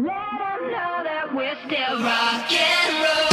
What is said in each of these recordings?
Let them know that we're still rock and roll.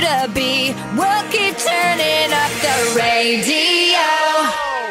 to be. We'll keep turning up the radio.